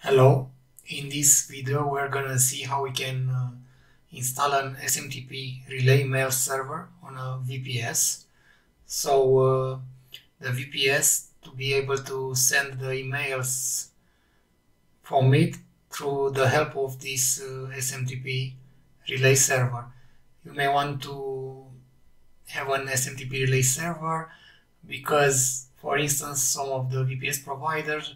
Hello, in this video we're gonna see how we can uh, install an SMTP relay mail server on a VPS. So uh, the VPS to be able to send the emails from it through the help of this uh, SMTP relay server. You may want to have an SMTP relay server because for instance some of the VPS providers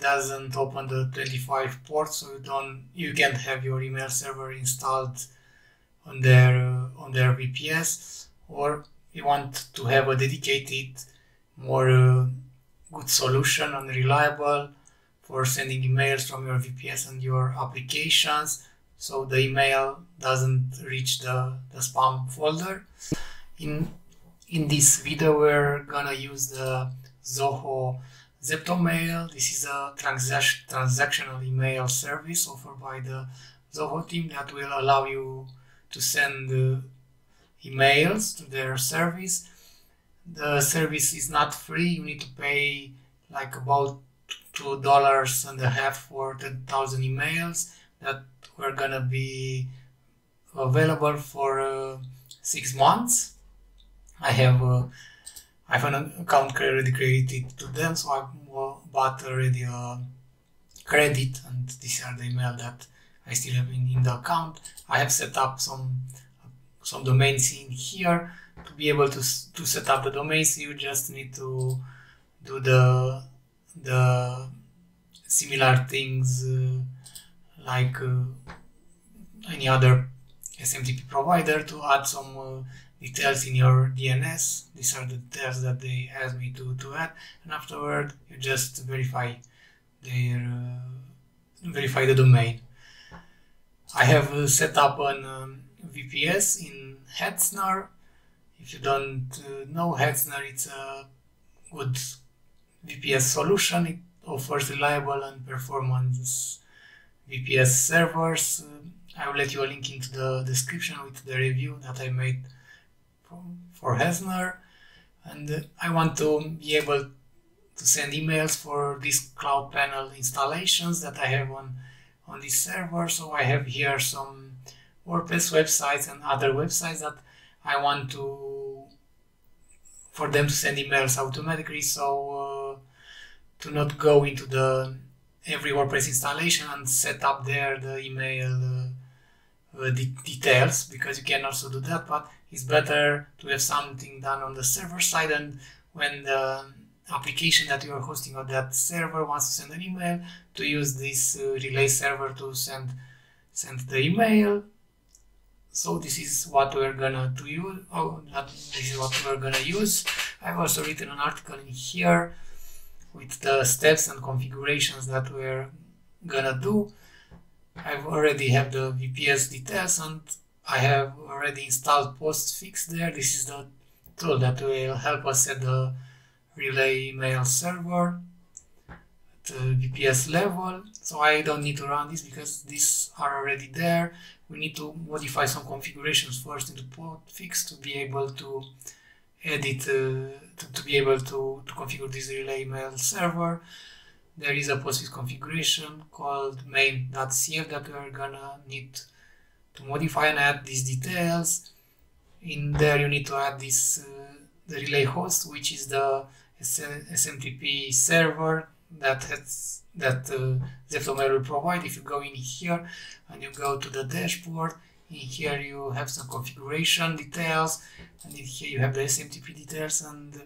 doesn't open the 25 port so you don't you can't have your email server installed on their uh, on their VPS or you want to have a dedicated more uh, good solution and reliable for sending emails from your VPS and your applications so the email doesn't reach the, the spam folder. In in this video we're gonna use the Zoho Zeptomail. This is a transac transactional email service offered by the Zoho team that will allow you to send uh, emails to their service. The service is not free. You need to pay like about two dollars and a half for 10,000 emails that were gonna be available for uh, six months. I have uh, I have an account already created to them, so I bought already a credit, and these are the email that I still have in, in the account. I have set up some some domains in here to be able to to set up the domains. You just need to do the the similar things uh, like uh, any other SMTP provider to add some uh, details in your DNS. These are the details that they ask me to, to add, and afterward you just verify their uh, verify the domain. I have uh, set up an um, VPS in Hetzner. If you don't uh, know Hetzner, it's a good VPS solution. It offers reliable and performance VPS servers. I will let you a link into the description with the review that I made for Hetzner and I want to be able to send emails for these cloud panel installations that I have on on this server. So I have here some WordPress websites and other websites that I want to for them to send emails automatically. So uh, to not go into the every WordPress installation and set up there the email uh, uh, de details because you can also do that but it's better to have something done on the server side and when the application that you are hosting on that server wants to send an email to use this uh, relay server to send send the email. So this is what we're gonna do you oh that this is what we're gonna use. I've also written an article in here with the steps and configurations that we're gonna do. I've already have the VPS details and I have already installed postfix there. This is the tool that will help us at the relay mail server at the VPS level. So I don't need to run this because these are already there. We need to modify some configurations first into postfix to be able to edit, uh, to, to, be able to, to configure this relay mail server. There is a postfix configuration called main.cf that we are gonna need to modify and add these details. In there you need to add this uh, the relay host, which is the SMTP server that has that uh, Zeptomail will provide. If you go in here and you go to the dashboard, in here you have some configuration details, and in here you have the SMTP details, and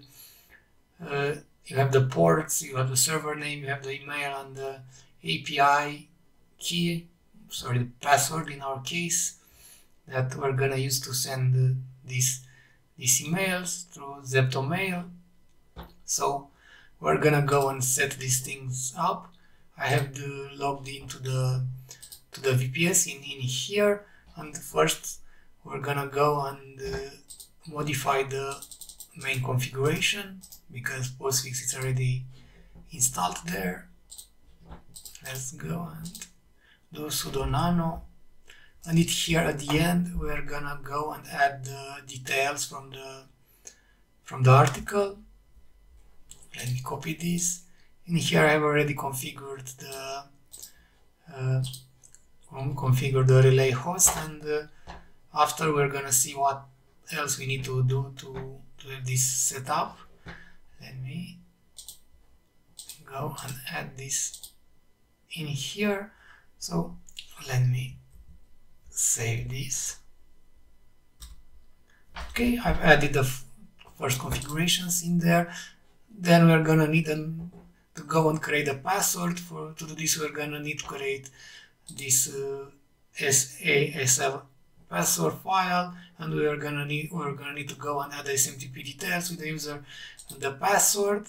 uh, you have the ports, you have the server name, you have the email and the API key sorry the password in our case that we're gonna use to send uh, these these emails through Zeptomail so we're gonna go and set these things up. I have the logged into the to the VPS in, in here. And first we're gonna go and uh, modify the main configuration because postfix is already installed there. Let's go and do sudo nano and it here at the end we're gonna go and add the details from the from the article. Let me copy this. In here I've already configured the uh, configure the relay host and uh, after we're gonna see what else we need to do to, to have this set up. Let me go and add this in here so let me save this. Okay I've added the first configurations in there. Then we're gonna need an, to go and create a password for to do this we're gonna need to create this uh, SASL password file and we're gonna need we're gonna need to go and add SMTP details with the user and the password.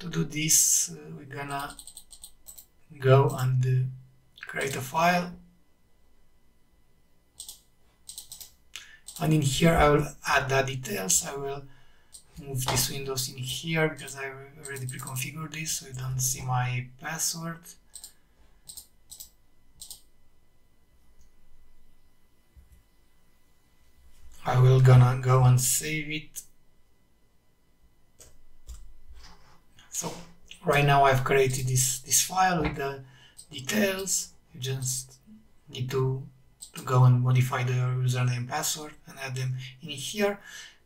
To do this uh, we're gonna go and uh, create a file. And in here I will add the details. I will move these windows in here because I already pre-configured this so you don't see my password. I will gonna go and save it. So right now I've created this this file with the details just need to, to go and modify the username password and add them in here.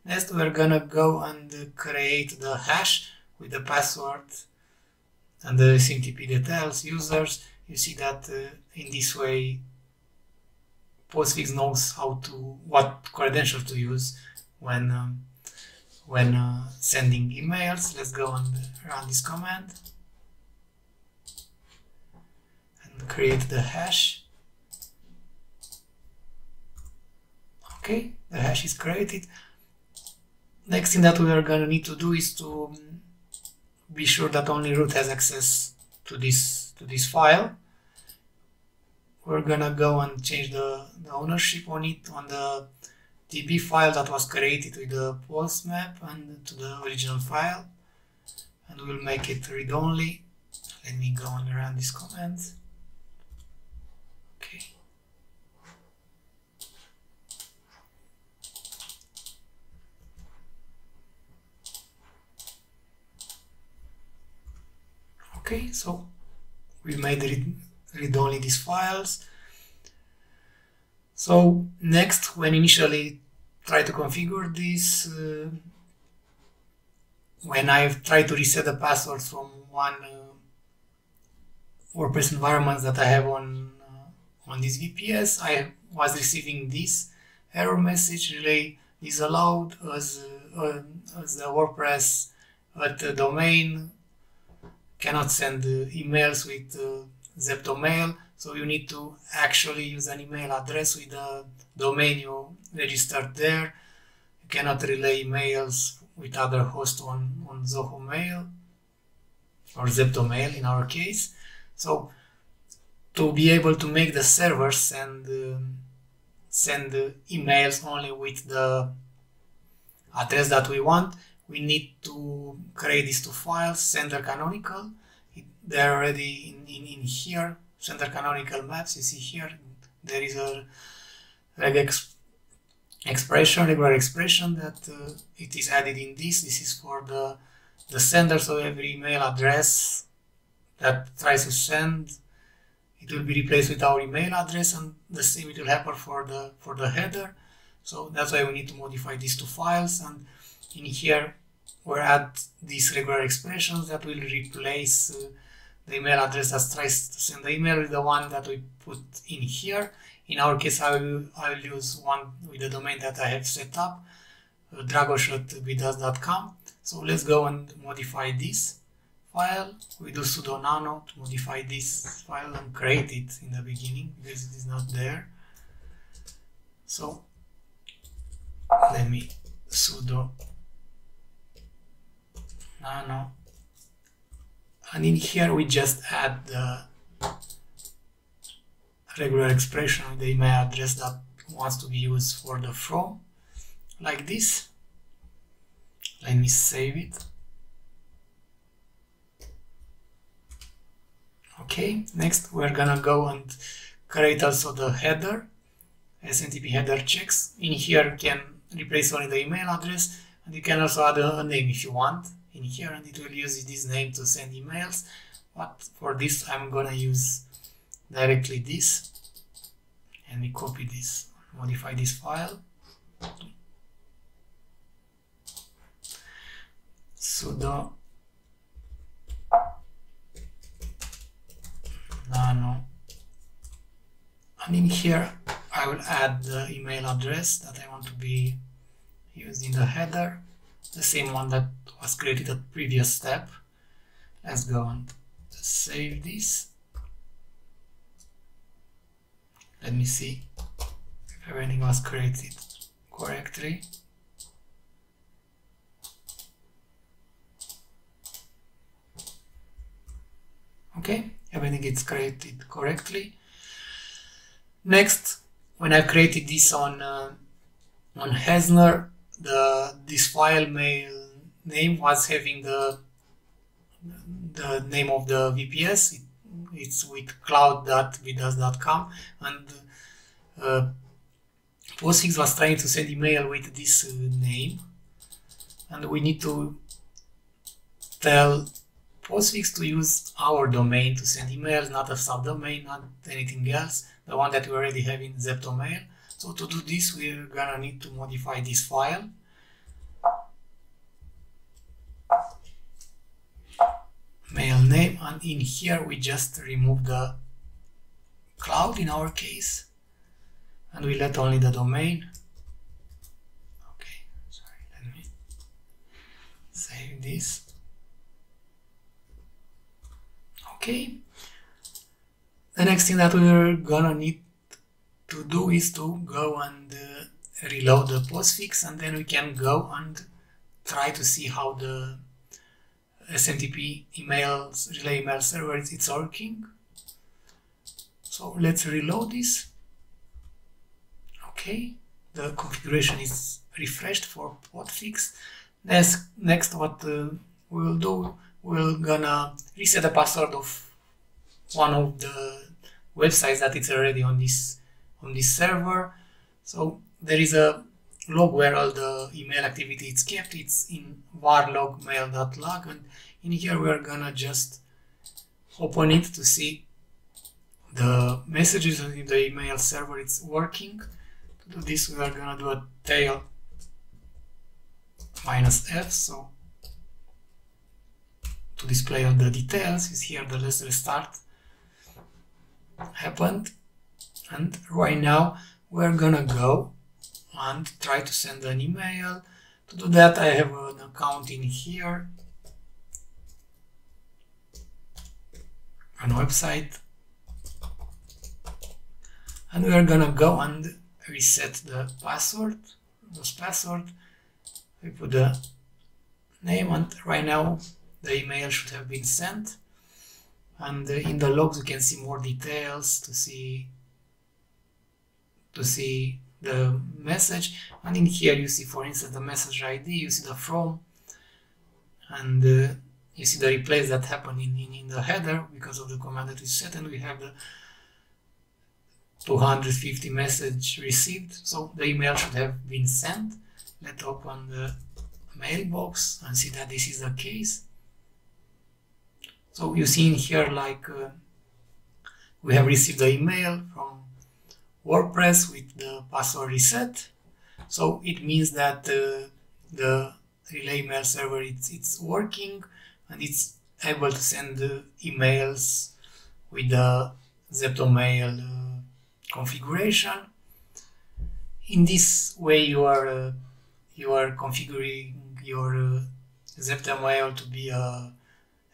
Next we're gonna go and create the hash with the password and the SMTP details users. You see that uh, in this way Postfix knows how to what credentials to use when um, when uh, sending emails. Let's go and run this command and create the hash. Okay, the hash is created. Next thing that we are gonna need to do is to um, be sure that only root has access to this to this file we're gonna go and change the, the ownership on it on the DB file that was created with the postmap and to the original file and we'll make it read-only let me go and run this command okay okay so we made it read only these files. So next, when initially try to configure this, uh, when I've tried to reset the password from one uh, WordPress environment that I have on uh, on this VPS, I was receiving this error message relay disallowed as, uh, as the WordPress at the domain cannot send emails with uh, Zepto mail. So you need to actually use an email address with the domain you registered there. You cannot relay emails with other hosts on, on Zoho Mail or Zepto Mail in our case. So to be able to make the server send uh, send emails only with the address that we want, we need to create these two files, sender canonical they're already in, in, in here, sender canonical maps, you see here, there is a reg exp expression, regular expression that uh, it is added in this. This is for the, the sender, so every email address that tries to send, it will be replaced with our email address and the same it will happen for the, for the header. So that's why we need to modify these two files and in here we add these regular expressions that will replace uh, the email address that tries to send the email with the one that we put in here. In our case, I will, I will use one with the domain that I have set up, uh. So let's go and modify this file. We do sudo nano to modify this file and create it in the beginning because it is not there. So let me sudo nano and in here we just add the regular expression with the email address that wants to be used for the from like this. Let me save it. Okay next we're gonna go and create also the header SMTP header checks. In here you can replace only the email address and you can also add a name if you want in here and it will use this name to send emails. But for this I'm gonna use directly this. And we copy this modify this file. Sudo nano. And in here I will add the email address that I want to be used in the header the same one that was created at previous step. Let's go and save this. Let me see if everything was created correctly. Okay everything is created correctly. Next when I created this on uh, on Hetzner the this file mail name was having the the name of the VPS it, it's with cloud.vdas.com and uh, Postfix was trying to send email with this uh, name. And we need to tell Postfix to use our domain to send emails, not a subdomain, not anything else, the one that we already have in Zeptomail. So to do this, we're gonna need to modify this file. Mail name, and in here we just remove the cloud in our case, and we let only the domain. Okay, sorry, let me save this. okay the next thing that we're gonna need to do is to go and uh, reload the postfix and then we can go and try to see how the SMTP email relay email server is working. So let's reload this. Okay the configuration is refreshed for postfix next next what uh, we'll do we're gonna reset the password of one of the websites that it's already on this on this server. So there is a log where all the email activity is kept. It's in var log and in here we're gonna just open it to see the messages in the email server. It's working. To do this we are gonna do a tail minus f so to display all the details is here the let's restart happened and right now we're gonna go and try to send an email. To do that I have an account in here. An website. And we're gonna go and reset the password this password. We put the name and right now the email should have been sent. And in the logs you can see more details to see to see the message. And in here you see for instance the message ID you see the from and uh, you see the replace that happened in, in, in the header because of the command that is set and we have the 250 message received. So the email should have been sent. Let's open the mailbox and see that this is the case. So you see in here like uh, we have received the email from WordPress with the password reset. So it means that uh, the relay mail server it's, it's working and it's able to send emails with the Zeptomail uh, configuration. In this way you are uh, you are configuring your uh, Zeptomail to be a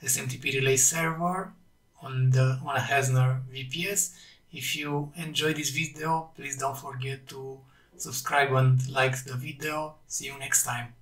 SMTP relay server on the on a Hetzner VPS. If you enjoyed this video, please don't forget to subscribe and like the video. See you next time.